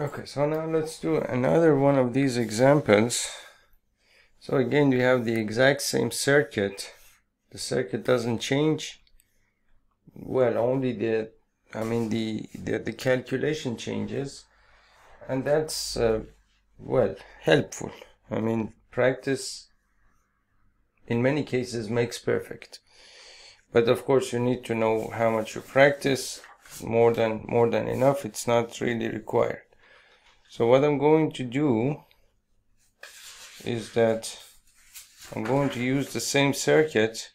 Okay, so now let's do another one of these examples. So again, we have the exact same circuit. The circuit doesn't change. Well, only the, I mean, the, the, the calculation changes. And that's, uh, well, helpful. I mean, practice in many cases makes perfect. But of course, you need to know how much you practice. More than, more than enough. It's not really required. So what I'm going to do is that I'm going to use the same circuit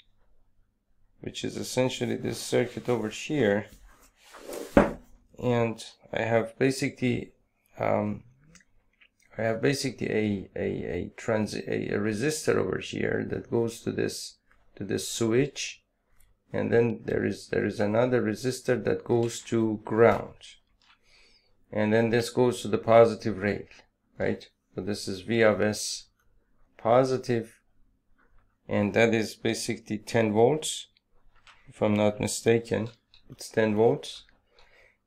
which is essentially this circuit over here. And I have basically um, I have basically a a a, transi a a resistor over here that goes to this to this switch. And then there is there is another resistor that goes to ground and then this goes to the positive rail right? So this is v of s positive and that is basically 10 volts if i'm not mistaken. It's 10 volts.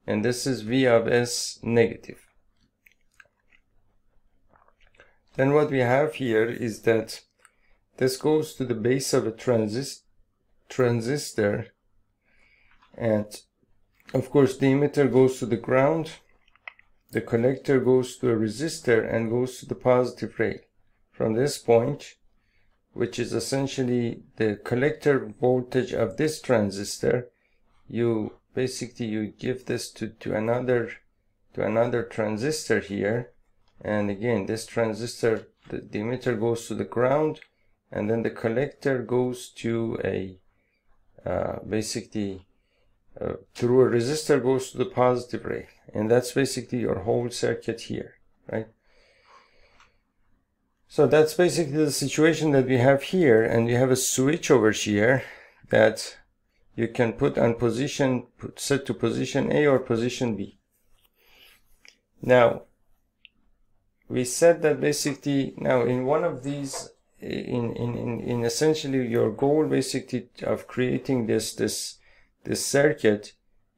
And this is v of s negative. Then what we have here is that this goes to the base of a transist transistor and of course the emitter goes to the ground the collector goes to a resistor and goes to the positive rail. From this point, which is essentially the collector voltage of this transistor, you basically you give this to, to another to another transistor here and again this transistor the, the emitter goes to the ground and then the collector goes to a uh, basically uh, through a resistor goes to the positive rail and that's basically your whole circuit here right? So that's basically the situation that we have here. And you have a switch over here that you can put on position set to position A or position B. Now we said that basically now in one of these in in in, in essentially your goal basically of creating this this this circuit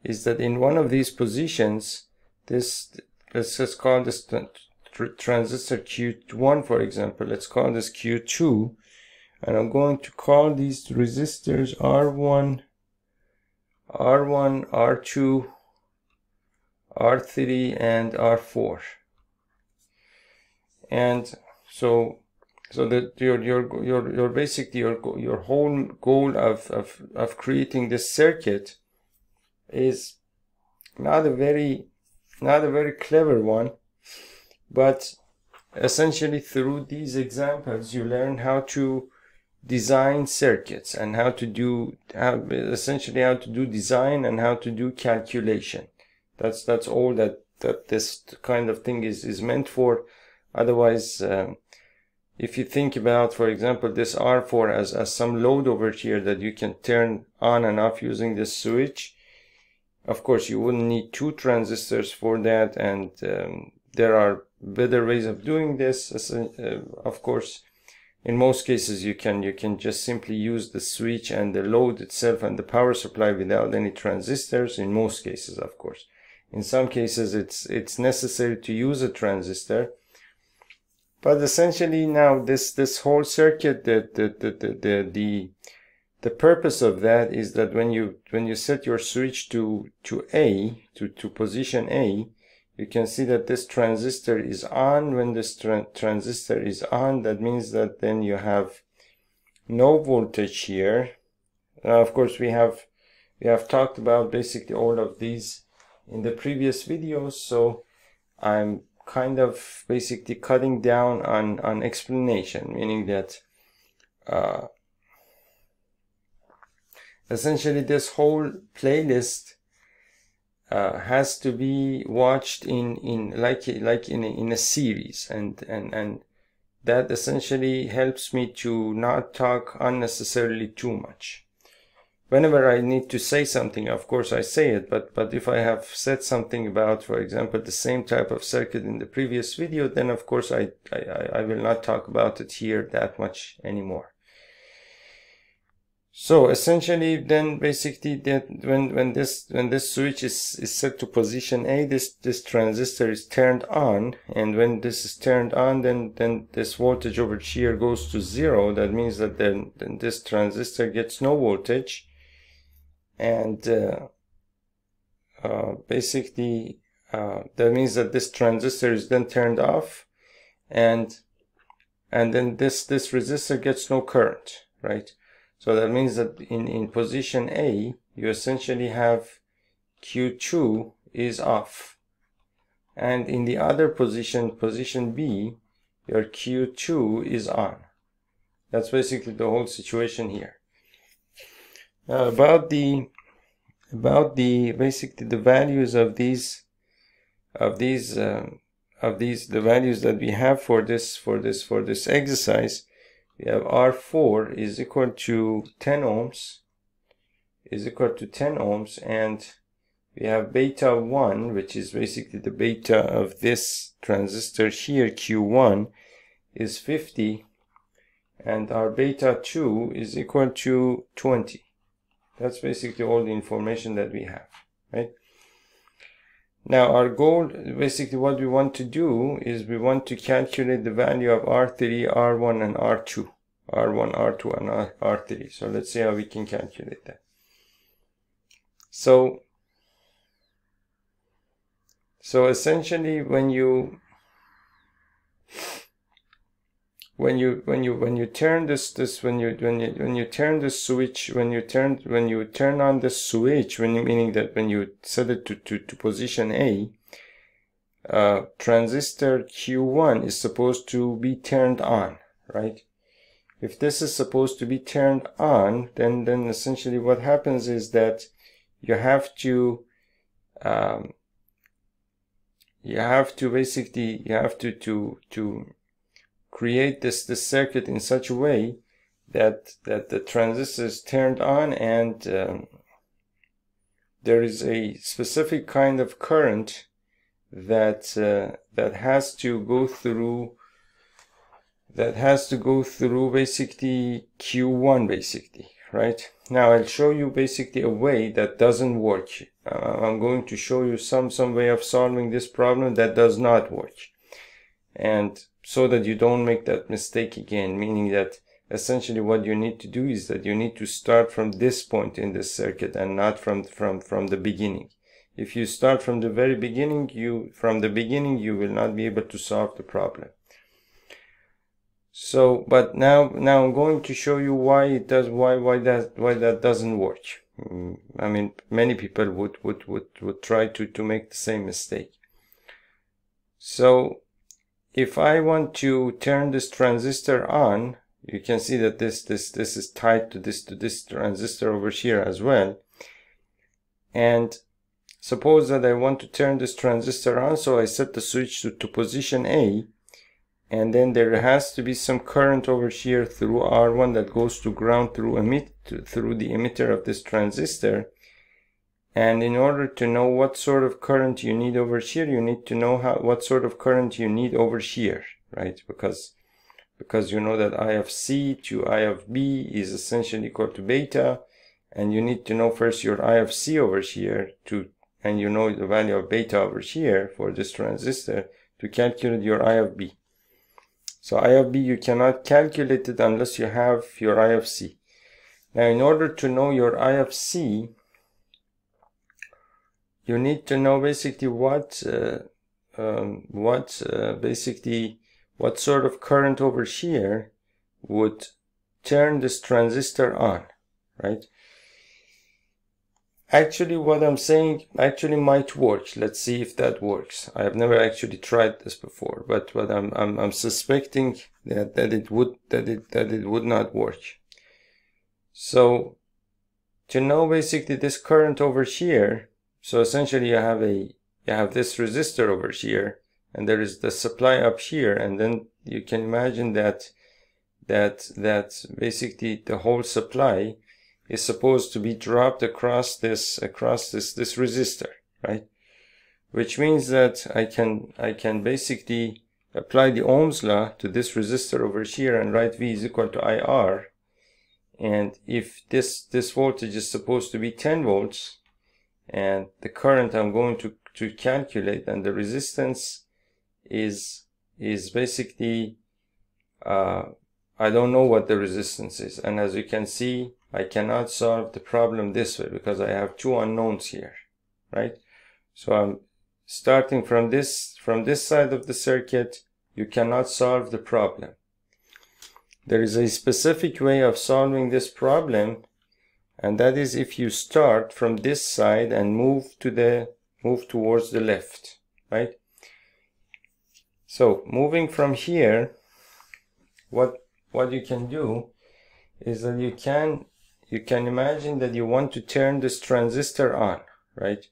is that in one of these positions, this, let's just call this transistor Q1, for example, let's call this Q2, and I'm going to call these resistors R1, R1, R2, R3, and R4. And so so that your your your your basically your your whole goal of of of creating this circuit is not a very not a very clever one but essentially through these examples you learn how to design circuits and how to do how, essentially how to do design and how to do calculation. That's that's all that that this kind of thing is is meant for. Otherwise um, if you think about, for example, this R4 as, as some load over here that you can turn on and off using this switch, of course, you wouldn't need two transistors for that. And um, there are better ways of doing this. Uh, of course, in most cases, you can, you can just simply use the switch and the load itself and the power supply without any transistors. In most cases, of course. In some cases, it's, it's necessary to use a transistor but essentially now this this whole circuit the the the the, the, the purpose of that is that when you when you set your switch to to A to to position A you can see that this transistor is on. When this tra transistor is on that means that then you have no voltage here. Now of course we have we have talked about basically all of these in the previous videos so I'm kind of basically cutting down on, on explanation, meaning that uh, essentially this whole playlist uh, has to be watched in, in like like in a, in a series. And, and, and that essentially helps me to not talk unnecessarily too much whenever I need to say something, of course I say it, but, but if I have said something about, for example, the same type of circuit in the previous video, then of course I, I, I will not talk about it here that much anymore. so essentially then basically that when when this when this switch is, is set to position A this this transistor is turned on and when this is turned on then then this voltage over here goes to zero that means that then, then this transistor gets no voltage and uh, uh, basically uh, that means that this transistor is then turned off and and then this this resistor gets no current right so that means that in, in position A, you essentially have Q2 is off. And in the other position, position B, your Q2 is on. That's basically the whole situation here. Now about the about the basically the values of these of these um, of these the values that we have for this for this for this exercise we have R4 is equal to 10 ohms is equal to 10 ohms and we have beta 1 which is basically the beta of this transistor here Q1 is 50 and our beta 2 is equal to 20 that's basically all the information that we have right now our goal, basically what we want to do is we want to calculate the value of R3, R1 and R2. R1, R2 and R3. So let's see how we can calculate that. So, so essentially when you when you when you when you turn this this when you when you when you turn the switch when you turn when you turn on the switch when you meaning that when you set it to to, to position A uh, transistor Q1 is supposed to be turned on right? If this is supposed to be turned on then then essentially what happens is that you have to um, you have to basically you have to to to create this, this circuit in such a way that, that the transistor is turned on and um, there is a specific kind of current that uh, that has to go through that has to go through basically Q1 basically right? Now I'll show you basically a way that doesn't work. Uh, I'm going to show you some some way of solving this problem that does not work. And so that you don't make that mistake again, meaning that essentially what you need to do is that you need to start from this point in the circuit and not from, from, from the beginning. If you start from the very beginning, you, from the beginning, you will not be able to solve the problem. So, but now, now I'm going to show you why it does, why, why that, why that doesn't work. Mm, I mean, many people would, would, would, would try to, to make the same mistake. So, if I want to turn this transistor on, you can see that this, this, this is tied to this, to this transistor over here as well. And suppose that I want to turn this transistor on, so I set the switch to, to position A, and then there has to be some current over here through R1 that goes to ground through emit, through the emitter of this transistor. And in order to know what sort of current you need over here, you need to know how, what sort of current you need over here, right? Because, because you know that I of C to I of B is essentially equal to beta. And you need to know first your I of C over here to, and you know the value of beta over here for this transistor to calculate your I of B. So I of B, you cannot calculate it unless you have your I of C. Now, in order to know your I of C, you need to know basically what uh, um, what uh, basically what sort of current over here would turn this transistor on right? Actually what I'm saying actually might work. Let's see if that works. I have never actually tried this before but but I'm I'm, I'm suspecting that, that it would that it that it would not work. So to know basically this current over here so essentially you have a you have this resistor over here and there is the supply up here and then you can imagine that that that basically the whole supply is supposed to be dropped across this across this this resistor right? Which means that I can I can basically apply the Ohm's law to this resistor over here and write V is equal to IR and if this this voltage is supposed to be 10 volts and the current I'm going to to calculate and the resistance is is basically uh, I don't know what the resistance is. And as you can see I cannot solve the problem this way because I have two unknowns here right? So I'm starting from this from this side of the circuit you cannot solve the problem. There is a specific way of solving this problem and that is if you start from this side and move to the move towards the left right? So moving from here what what you can do is that you can you can imagine that you want to turn this transistor on right?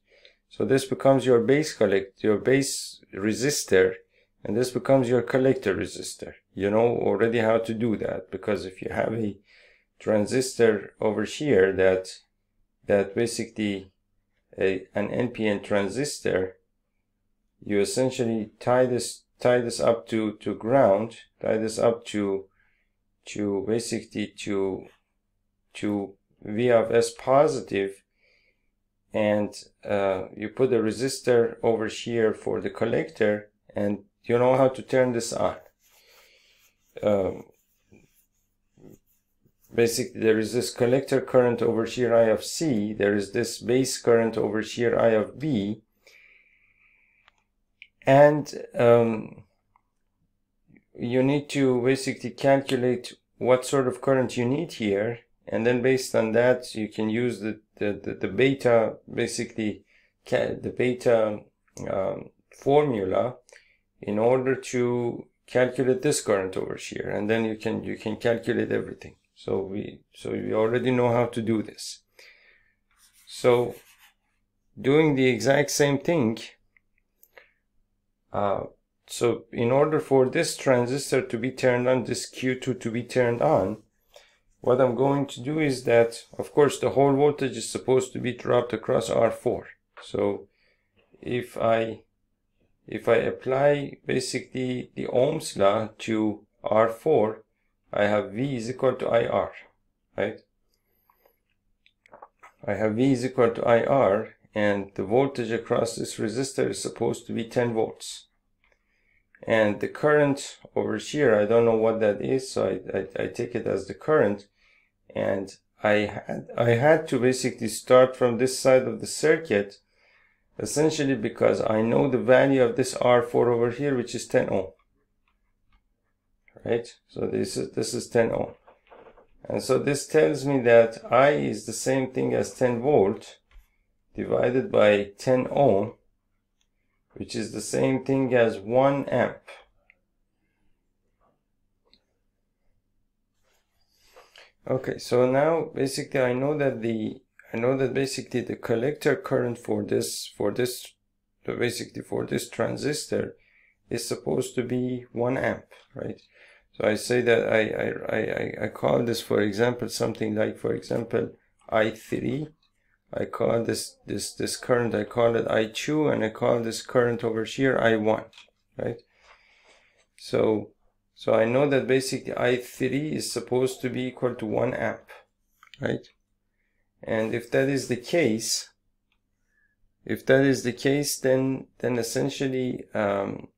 So this becomes your base collect your base resistor and this becomes your collector resistor. You know already how to do that because if you have a transistor over here that that basically a, an NPN transistor you essentially tie this tie this up to to ground tie this up to to basically to to V of S positive and uh, you put a resistor over here for the collector and you know how to turn this on. Um, basically there is this collector current over here I of C, there is this base current over here I of B, and um, you need to basically calculate what sort of current you need here, and then based on that you can use the, the, the, the beta, basically the beta um, formula in order to calculate this current over here. And then you can you can calculate everything so we so we already know how to do this. So doing the exact same thing uh, so in order for this transistor to be turned on this Q2 to be turned on what I'm going to do is that of course the whole voltage is supposed to be dropped across R4 so if I if I apply basically the Ohm's law to R4, I have V is equal to IR, right? I have V is equal to IR and the voltage across this resistor is supposed to be 10 volts. And the current over here, I don't know what that is, so I, I, I take it as the current. And I had, I had to basically start from this side of the circuit essentially because I know the value of this R4 over here, which is 10 ohm. Right? So this is, this is 10 ohm. And so this tells me that I is the same thing as 10 volt divided by 10 ohm, which is the same thing as 1 amp. Okay, so now basically I know that the I know that basically the collector current for this for this basically for this transistor is supposed to be one amp, right? So I say that I, I, I, I call this, for example, something like, for example, I3. I call this, this, this current, I call it I2, and I call this current over here I1, right? So, so I know that basically I3 is supposed to be equal to one amp, right? And if that is the case, if that is the case, then then essentially um,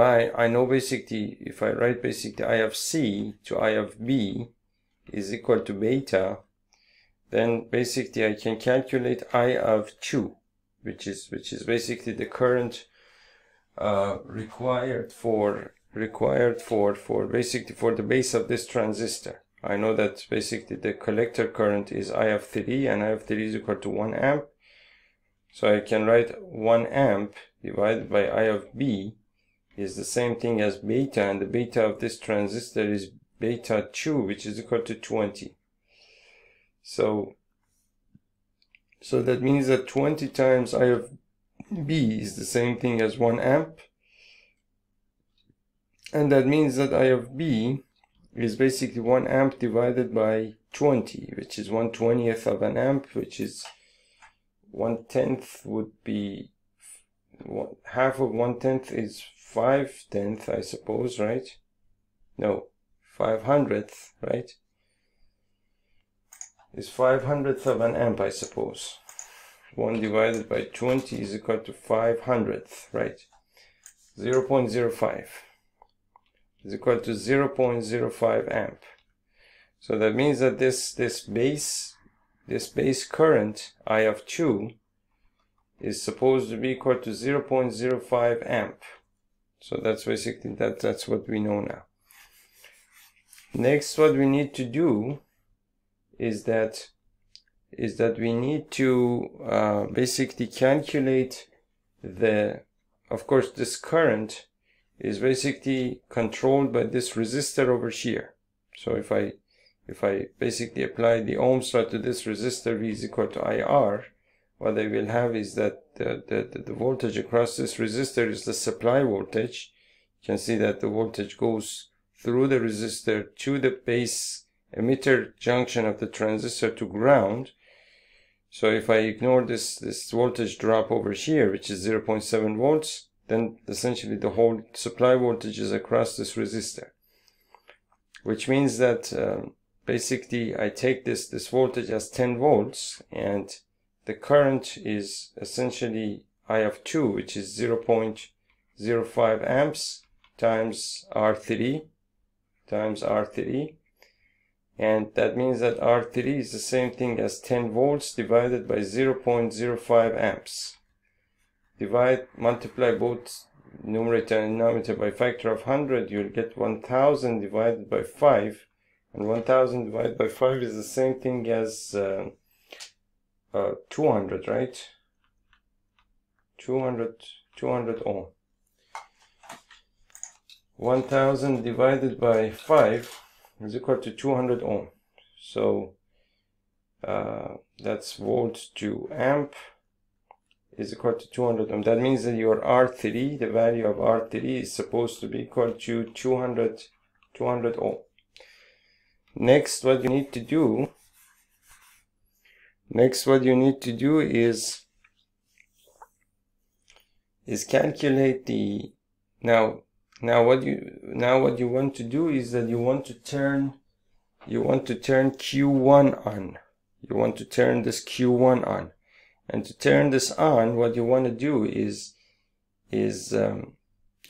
I I know basically if I write basically I of C to I of B is equal to beta, then basically I can calculate I of 2, which is which is basically the current uh, required for required for for basically for the base of this transistor. I know that basically the collector current is I of 3 and I of 3 is equal to 1 amp. So I can write 1 amp divided by I of B is the same thing as beta and the beta of this transistor is beta 2 which is equal to 20. So, so that means that 20 times I of B is the same thing as 1 amp. And that means that I of B is basically 1 amp divided by 20, which is 1 20th of an amp, which is 1 tenth would be, one, half of 1 tenth is 5 tenth, I suppose, right? No, 5 hundredth, right? is five hundredth of an amp, I suppose. 1 divided by 20 is equal to 5 hundredth, right? 0 0.05 is equal to 0 0.05 amp. So that means that this, this base, this base current, I of 2, is supposed to be equal to 0 0.05 amp. So that's basically, that, that's what we know now. Next, what we need to do is that is that we need to uh, basically calculate the of course this current is basically controlled by this resistor over here so if I if I basically apply the ohms law to this resistor V is equal to IR what I will have is that the, the, the voltage across this resistor is the supply voltage you can see that the voltage goes through the resistor to the base emitter junction of the transistor to ground. So if I ignore this, this voltage drop over here, which is 0.7 volts, then essentially the whole supply voltage is across this resistor. Which means that um, basically I take this, this voltage as 10 volts and the current is essentially I of 2, which is 0.05 amps times R3 times R3 and that means that R3 is the same thing as 10 volts divided by 0.05 amps. Divide, multiply both numerator and denominator by factor of 100, you'll get 1000 divided by 5. And 1000 divided by 5 is the same thing as uh, uh, 200, right? 200, 200 ohm. 1000 divided by 5 is equal to 200 ohm. So uh, that's volt to amp is equal to 200 ohm. That means that your R3, the value of R3 is supposed to be equal to 200, 200 ohm. Next, what you need to do, next what you need to do is, is calculate the, now now what you now what you want to do is that you want to turn you want to turn q1 on. You want to turn this q1 on. And to turn this on what you want to do is is um,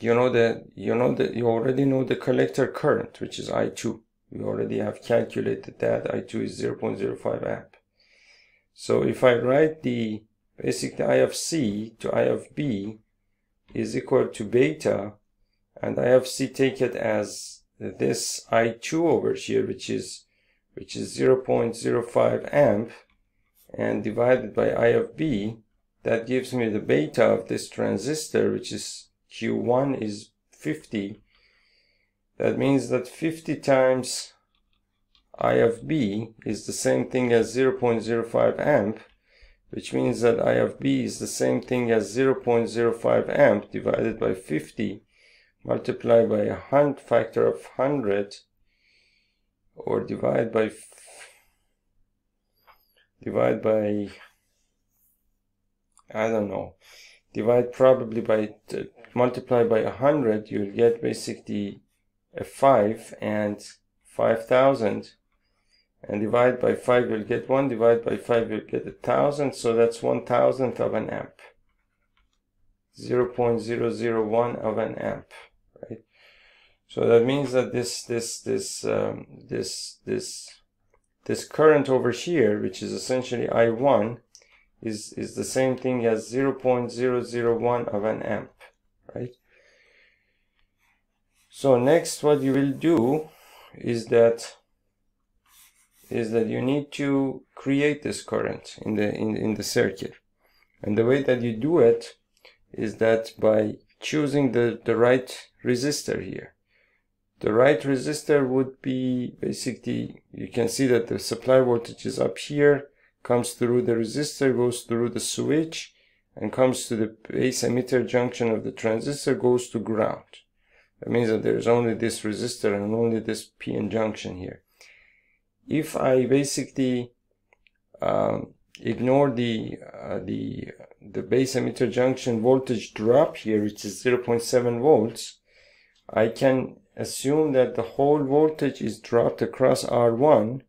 you know that you know that you already know the collector current which is i2 we already have calculated that i2 is 0.05 amp so if i write the basic i of c to i of b is equal to beta and I of C take it as this I2 over here which is which is 0.05 amp and divided by I of B that gives me the beta of this transistor which is Q1 is 50 that means that 50 times I of B is the same thing as 0.05 amp which means that I of B is the same thing as 0.05 amp divided by 50 multiplied by a hundred factor of 100 or divide by divide by I don't know divide probably by multiply by a hundred you'll get basically a 5 and 5000 and divide by 5 you'll get 1 divide by 5 you'll get a thousand so that's one thousandth of an amp 0.001 of an amp right? So that means that this this this um, this this this current over here, which is essentially I1, is is the same thing as 0.001 of an amp, right? So next, what you will do is that is that you need to create this current in the in, in the circuit, and the way that you do it is that by choosing the, the right resistor here. The right resistor would be basically, you can see that the supply voltage is up here, comes through the resistor, goes through the switch, and comes to the base emitter junction of the transistor, goes to ground. That means that there's only this resistor and only this PN junction here. If I basically um, ignore the uh, the the base emitter junction voltage drop here, which is 0.7 volts, I can assume that the whole voltage is dropped across R1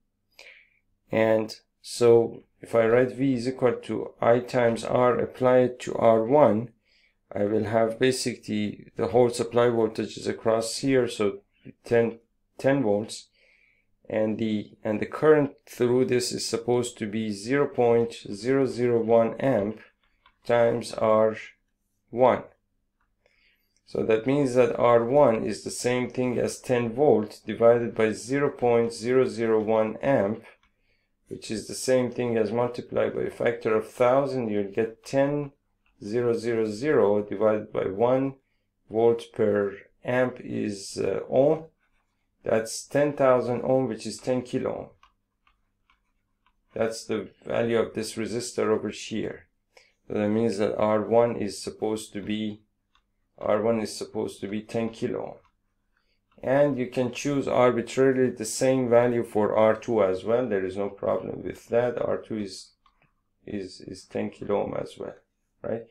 and so if I write V is equal to I times R applied to R1 I will have basically the whole supply voltage is across here so 10 10 volts and the and the current through this is supposed to be 0.001 amp times R1 so that means that R1 is the same thing as 10 volts divided by 0.001 amp, which is the same thing as multiplied by a factor of 1000, you'll get 10, 000 divided by 1 volt per amp is uh, ohm. That's 10,000 ohm, which is 10 kilo ohm. That's the value of this resistor over here. So that means that R1 is supposed to be R1 is supposed to be 10 kilo and you can choose arbitrarily the same value for R2 as well. There is no problem with that. R2 is is is 10 kilo ohm as well right?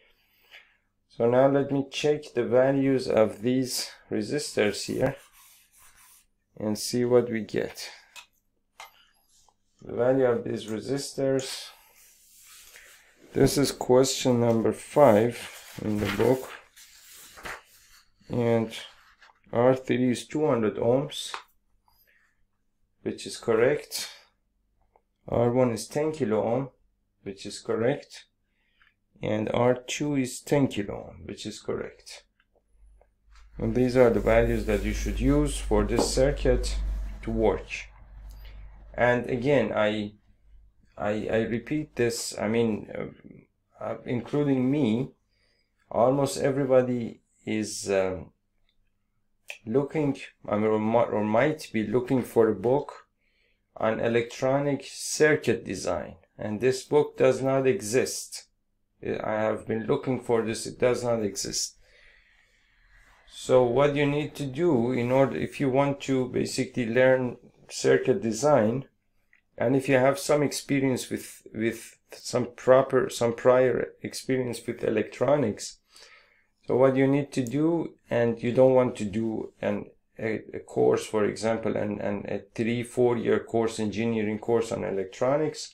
So now let me check the values of these resistors here and see what we get. The value of these resistors. This is question number five in the book. And R3 is 200 ohms which is correct. R1 is 10 kilo ohm which is correct. And R2 is 10 kilo ohm which is correct and these are the values that you should use for this circuit to work and again I I, I repeat this I mean uh, uh including me almost everybody is um, looking or might be looking for a book on electronic circuit design. And this book does not exist. I have been looking for this it does not exist so what you need to do in order if you want to basically learn circuit design and if you have some experience with with some proper some prior experience with electronics so what you need to do, and you don't want to do an, a, a course, for example, and, and a three, four year course, engineering course on electronics,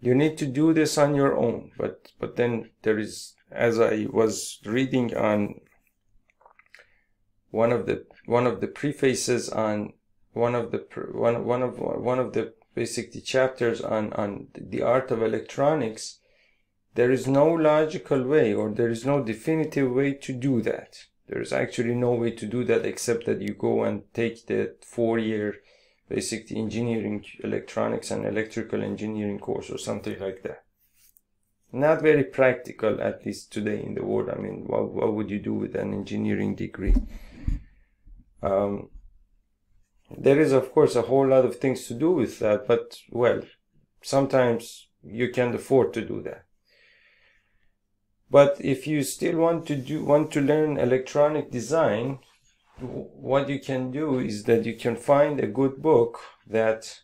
you need to do this on your own. But, but then there is, as I was reading on one of the, one of the prefaces on one of the, one, one of, one of the basically chapters on, on the art of electronics, there is no logical way or there is no definitive way to do that. There is actually no way to do that except that you go and take the four year basic engineering, electronics and electrical engineering course or something like that. Not very practical, at least today in the world. I mean, what, what would you do with an engineering degree? Um, there is, of course, a whole lot of things to do with that, but well, sometimes you can't afford to do that. But if you still want to do want to learn electronic design, what you can do is that you can find a good book that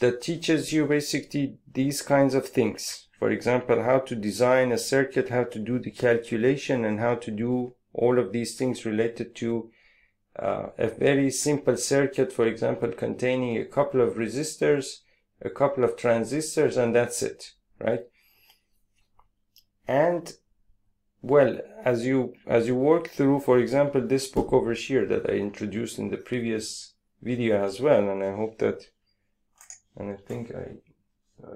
that teaches you basically these kinds of things. For example, how to design a circuit, how to do the calculation, and how to do all of these things related to uh, a very simple circuit, for example, containing a couple of resistors, a couple of transistors, and that's it, right? and well as you as you work through for example this book over here that I introduced in the previous video as well and I hope that and I think I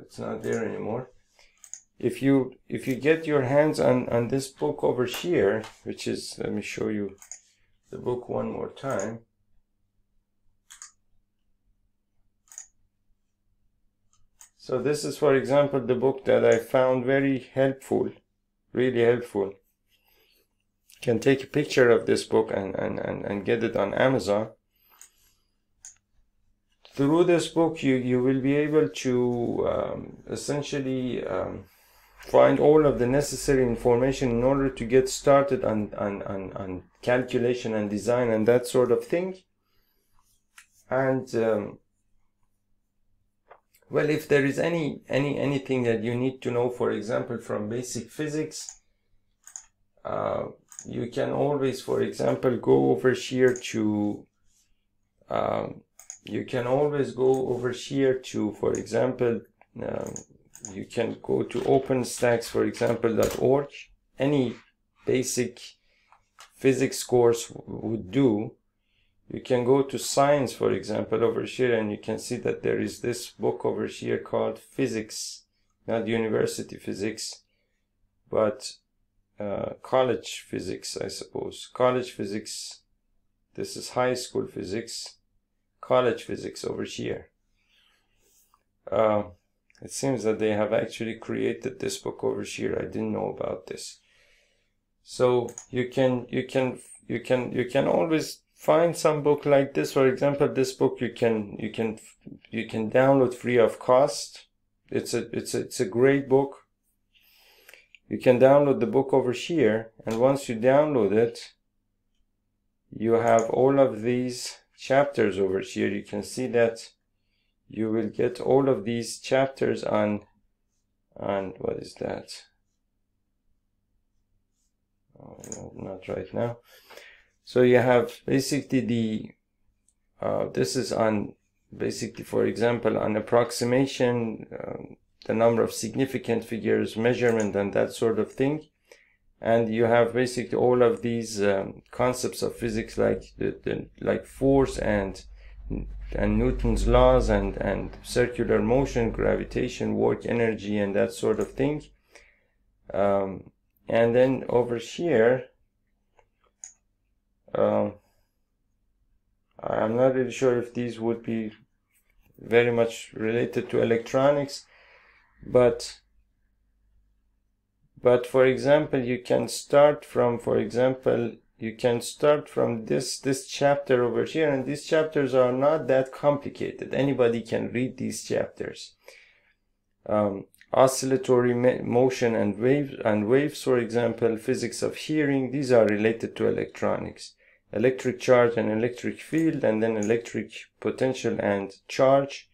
it's not there anymore if you if you get your hands on on this book over here which is let me show you the book one more time so this is for example the book that I found very helpful really helpful. You can take a picture of this book and, and, and, and get it on Amazon. Through this book, you, you will be able to um, essentially um, find all of the necessary information in order to get started on, on, on, on calculation and design and that sort of thing. And um, well, if there is any, any, anything that you need to know, for example, from basic physics, uh, you can always, for example, go over here to um, you can always go over here to, for example, um, you can go to OpenStax, for example, .org. Any basic physics course would do. You can go to science, for example, over here, and you can see that there is this book over here called Physics, not University Physics, but uh, college physics, I suppose. College physics. This is high school physics. College physics over here. Uh, it seems that they have actually created this book over here. I didn't know about this. So you can you can you can you can always find some book like this. For example, this book you can you can you can download free of cost. It's a it's a it's a great book. You can download the book over here, and once you download it, you have all of these chapters over here. You can see that you will get all of these chapters on on what is that? Oh, no, not right now. So you have basically the uh, this is on basically for example on approximation um, the number of significant figures measurement and that sort of thing. And you have basically all of these um, concepts of physics like the, the like force and and Newton's laws and, and circular motion, gravitation, work energy, and that sort of thing. Um, and then over here, uh, I'm not really sure if these would be very much related to electronics, but but for example, you can start from, for example, you can start from this this chapter over here and these chapters are not that complicated. Anybody can read these chapters. Um, oscillatory motion and waves and waves for example physics of hearing these are related to electronics. Electric charge and electric field and then electric potential and charge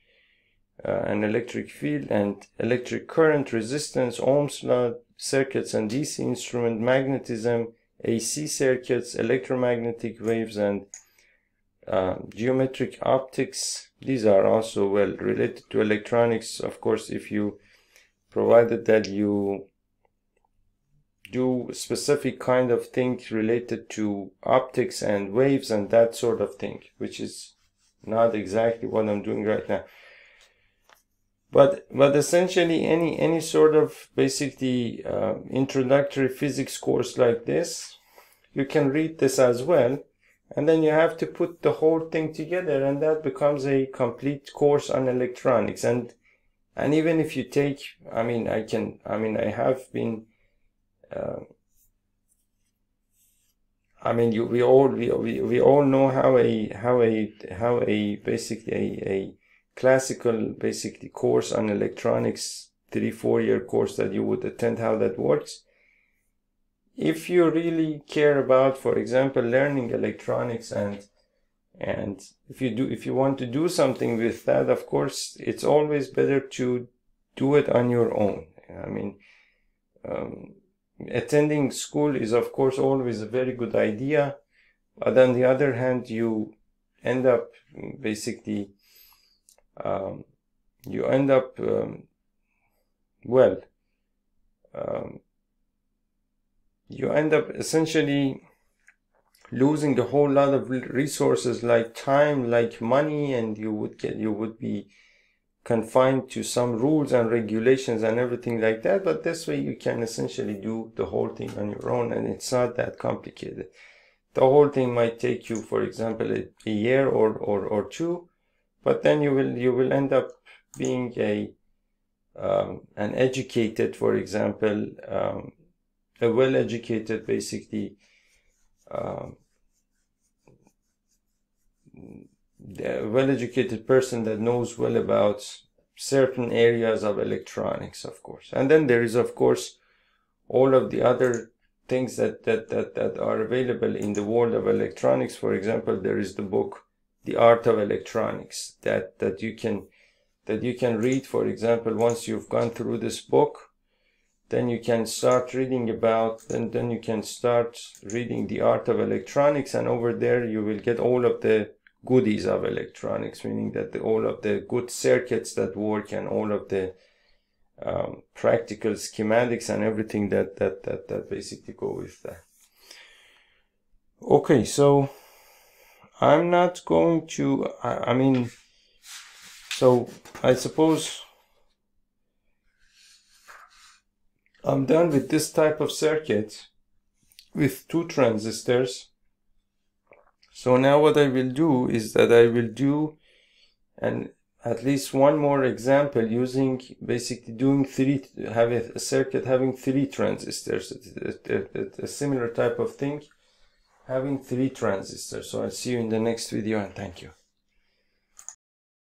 uh, and electric field and electric current resistance ohm's law circuits and dc instrument magnetism AC circuits, electromagnetic waves, and uh, geometric optics. These are also well related to electronics. Of course, if you provided that you do specific kind of thing related to optics and waves and that sort of thing, which is not exactly what I'm doing right now but but essentially any any sort of basically uh, introductory physics course like this you can read this as well. And then you have to put the whole thing together and that becomes a complete course on electronics. And and even if you take i mean i can i mean i have been uh, I mean, you, we all we, we, we all know how a how a how a basically a, a classical basically course on electronics three four year course that you would attend how that works. If you really care about for example learning electronics and and if you do if you want to do something with that of course it's always better to do it on your own. I mean um, attending school is of course always a very good idea but on the other hand you end up basically um, you end up um, well um, you end up essentially losing a whole lot of resources like time like money and you would get you would be confined to some rules and regulations and everything like that but this way you can essentially do the whole thing on your own and it's not that complicated. The whole thing might take you for example a, a year or, or or two but then you will you will end up being a um, an educated, for example, um, a well-educated, basically, um, well-educated person that knows well about certain areas of electronics, of course. And then there is, of course, all of the other things that, that, that, that are available in the world of electronics. For example, there is the book the art of electronics that that you can that you can read for example once you've gone through this book then you can start reading about and then you can start reading the art of electronics and over there you will get all of the goodies of electronics, meaning that the, all of the good circuits that work and all of the um, practical schematics and everything that, that, that, that basically go with that. Okay, so I'm not going to, I, I mean, so I suppose I'm done with this type of circuit with two transistors. So now what I will do is that I will do an at least one more example using basically doing three having a circuit having three transistors a, a, a, similar type of thing having three transistors. So i'll see you in the next video and thank you